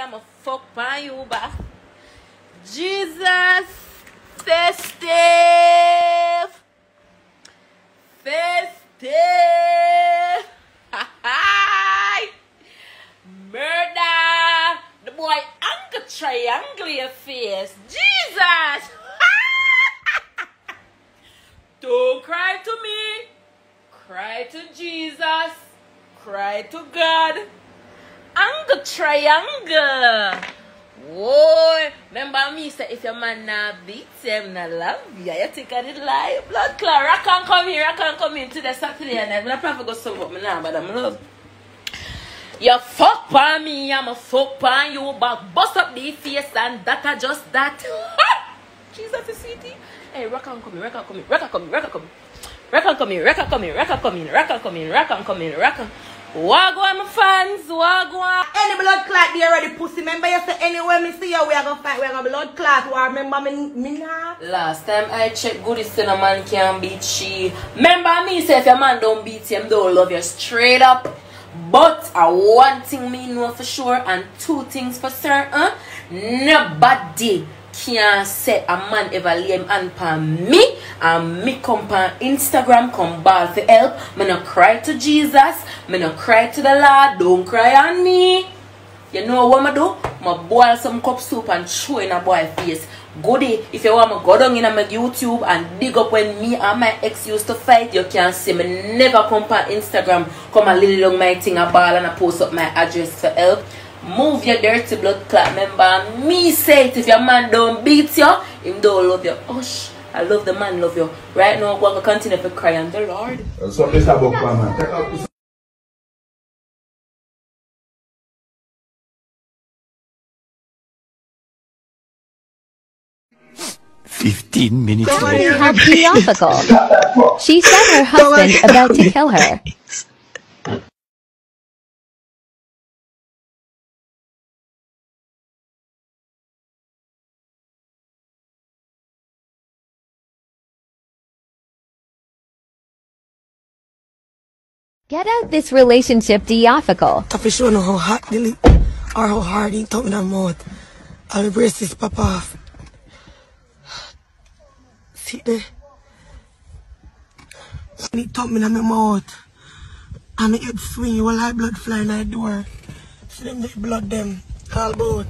I'ma fuck by you back. Jesus festive. Festive. Murder. The boy Uncle Triangle face. Jesus. Don't cry to me. Cry to Jesus. Cry to God. Angle triangle. Whoa. Remember me say if your man not beat him, not love you. You think I did lie. Blood clot. I can't come here. I can't come in to the Saturday and I'm not probably go somewhere me now, but I'm love. You fuck on me, I'ma fuck on you, but bust up the face and that are just that. Jesus is sweetie. Hey, rock on coming, rock on coming, rock on coming, rock on coming. Rock on coming, rock on coming, rock on coming, rock on coming, rock on coming, rock on. Wagwan, my fans, wagwan. Any blood clot there already pussy. Remember you say anywhere me see you, we are gonna fight, we are gonna blood clot war. Remember me, me nah. Last time I checked, good is a man can beat she. Remember me say if your man don't beat him, don't love you straight up. But uh, one thing me know for sure and two things for certain. Nobody can say a man ever lay him hand pan me and me come pan Instagram come ball for help. Me no cry to Jesus. Me no cry to the Lord. Don't cry on me. You know what I do? I boil some cup soup and throw in a boy face. Go there. If you want me go down in my YouTube and dig up when me and my ex used to fight, you can see me never come on Instagram. Come a little long my thing a ball and I post up my address for help. Move your dirty blood clot member. Me say it if your man don't beat you, him don't love you. Oh, Hush. I love the man, love you. Right now, I'm going to continue to cry on the Lord. So, Mr. Bokwa. Take out this 15 minutes later. theatrical. She said her husband about to kill her. Get out this relationship Deeofficial. Tapi show no how hot the lip or how hard he talk in the mouth. I'll brace this pop off. See there? He talk me in my mouth. And head swing, will like blood fly in the door. See them the blood them. All about.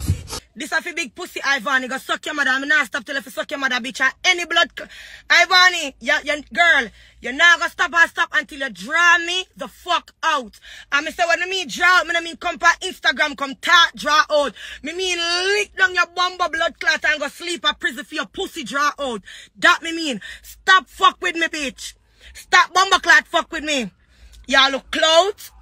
This a fi big pussy Ivany go suck your mother. I'm not stop till if you suck your mother bitch. Any blood Ivany, ya, ya, girl, you're not gonna stop and stop until you draw me the fuck out. And me say when I mean draw out, me no mean come pa Instagram, come talk, draw out. Me mean lick down your bumbo blood clot and go sleep at prison for your pussy draw out. That me mean. Stop fuck with me, bitch. Stop bumbo clot fuck with me. Y'all look clothes.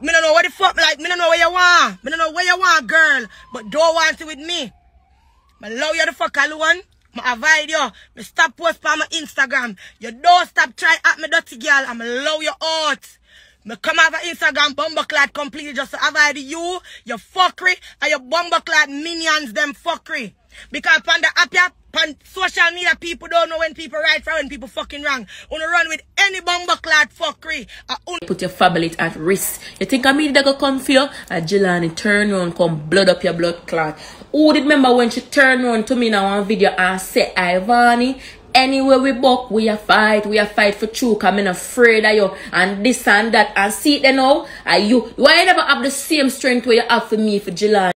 Me don't know what the fuck, like, me don't know where you want. Me don't know where you girl. But don't want it with me. Me love you the fuck alone. Me avoid you. Me stop post on my Instagram. You don't stop try at me dirty girl. I'm love you out. Me come over Instagram bumbleclad completely just to avoid you, your fuckery, and your bumbleclad minions, them fuckery. Because upon the app, on social media, people don't know when people right from when people fucking wrong. Wanna run with any bumbleclad fuckery. Uh, un- put your family at risk. You think I mean that go come for you? And Gillani turn around, come blood up your blood clot. Who did remember when she turned around to me now on video and say, Ivany, anywhere we buck, we a fight, we a fight for cause I'm afraid of you, and this and that, and see it then now, are you, why you never have the same strength where you have for me, for Gillani?